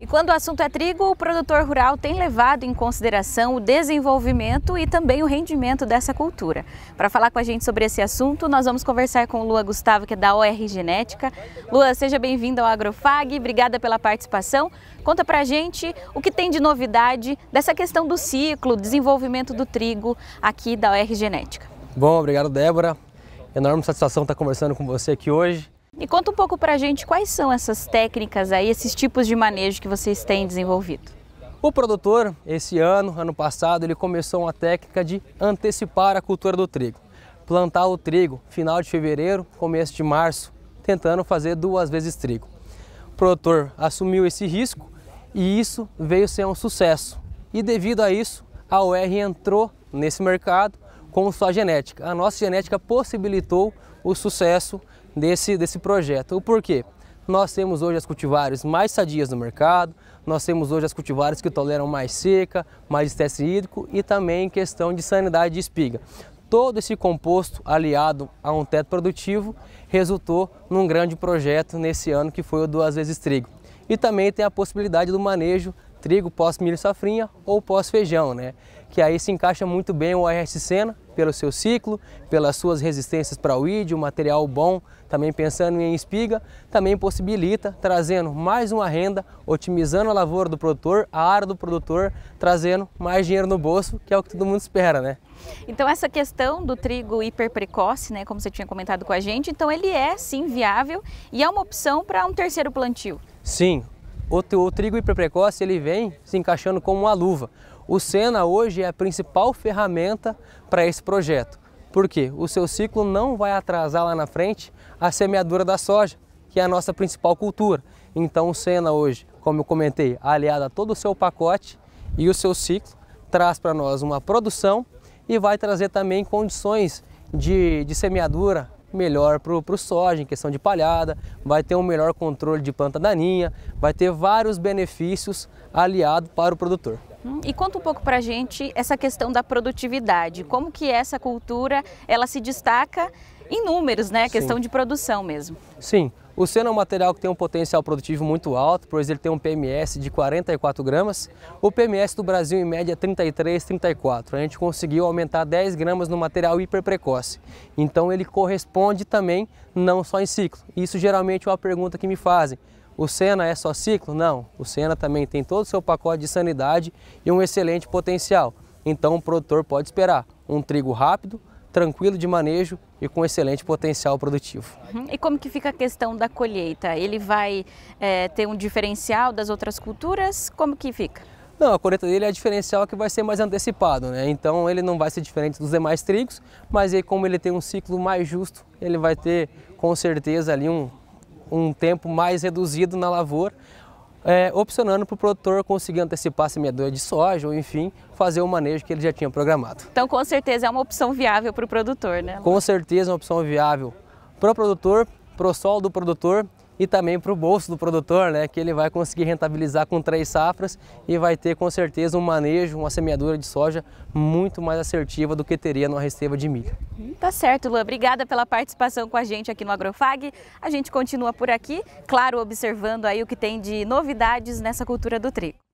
E quando o assunto é trigo, o produtor rural tem levado em consideração o desenvolvimento e também o rendimento dessa cultura. Para falar com a gente sobre esse assunto, nós vamos conversar com Lua Gustavo, que é da OR Genética. Lua, seja bem-vinda ao Agrofag, obrigada pela participação. Conta para a gente o que tem de novidade dessa questão do ciclo, desenvolvimento do trigo aqui da OR Genética. Bom, obrigado Débora. Enorme satisfação estar conversando com você aqui hoje. E conta um pouco para a gente quais são essas técnicas aí, esses tipos de manejo que vocês têm desenvolvido. O produtor, esse ano, ano passado, ele começou uma técnica de antecipar a cultura do trigo. Plantar o trigo final de fevereiro, começo de março, tentando fazer duas vezes trigo. O produtor assumiu esse risco e isso veio ser um sucesso. E devido a isso, a UR entrou nesse mercado com sua genética. A nossa genética possibilitou o sucesso desse, desse projeto. O porquê? Nós temos hoje as cultivares mais sadias no mercado, nós temos hoje as cultivares que toleram mais seca, mais estresse hídrico e também questão de sanidade de espiga. Todo esse composto aliado a um teto produtivo resultou num grande projeto nesse ano que foi o Duas Vezes Trigo. E também tem a possibilidade do manejo trigo pós-milho safrinha ou pós-feijão, né? que aí se encaixa muito bem o ARS Sena, pelo seu ciclo, pelas suas resistências para o ídio, material bom, também pensando em espiga, também possibilita trazendo mais uma renda, otimizando a lavoura do produtor, a área do produtor, trazendo mais dinheiro no bolso, que é o que todo mundo espera, né? Então essa questão do trigo hiper precoce, né, como você tinha comentado com a gente, então ele é sim viável e é uma opção para um terceiro plantio. Sim, o, o trigo hiper precoce ele vem se encaixando como uma luva. O Sena hoje é a principal ferramenta para esse projeto. Por quê? O seu ciclo não vai atrasar lá na frente a semeadura da soja, que é a nossa principal cultura. Então o Sena hoje, como eu comentei, aliado a todo o seu pacote e o seu ciclo, traz para nós uma produção e vai trazer também condições de, de semeadura melhor para o soja, em questão de palhada, vai ter um melhor controle de planta daninha, vai ter vários benefícios aliados para o produtor. Hum, e conta um pouco para a gente essa questão da produtividade, como que essa cultura ela se destaca em números, né? A questão de produção mesmo. Sim, o seno é um material que tem um potencial produtivo muito alto, pois ele tem um PMS de 44 gramas. O PMS do Brasil em média é 33, 34. A gente conseguiu aumentar 10 gramas no material hiper precoce. Então ele corresponde também não só em ciclo. Isso geralmente é uma pergunta que me fazem. O Sena é só ciclo? Não, o Sena também tem todo o seu pacote de sanidade e um excelente potencial. Então o produtor pode esperar um trigo rápido, tranquilo de manejo e com excelente potencial produtivo. Uhum. E como que fica a questão da colheita? Ele vai é, ter um diferencial das outras culturas? Como que fica? Não, a colheita dele é diferencial que vai ser mais antecipado, né? Então ele não vai ser diferente dos demais trigos, mas aí como ele tem um ciclo mais justo, ele vai ter com certeza ali um, um tempo mais reduzido na lavoura, é, opcionando para o produtor conseguir antecipar a semeadura de soja ou, enfim, fazer o manejo que ele já tinha programado. Então, com certeza, é uma opção viável para o produtor, né? Com certeza, é uma opção viável para o produtor, para o solo do produtor e também para o bolso do produtor, né, que ele vai conseguir rentabilizar com três safras e vai ter com certeza um manejo, uma semeadura de soja muito mais assertiva do que teria numa resteva de milho. Tá certo, Lu. Obrigada pela participação com a gente aqui no Agrofag. A gente continua por aqui, claro, observando aí o que tem de novidades nessa cultura do trigo.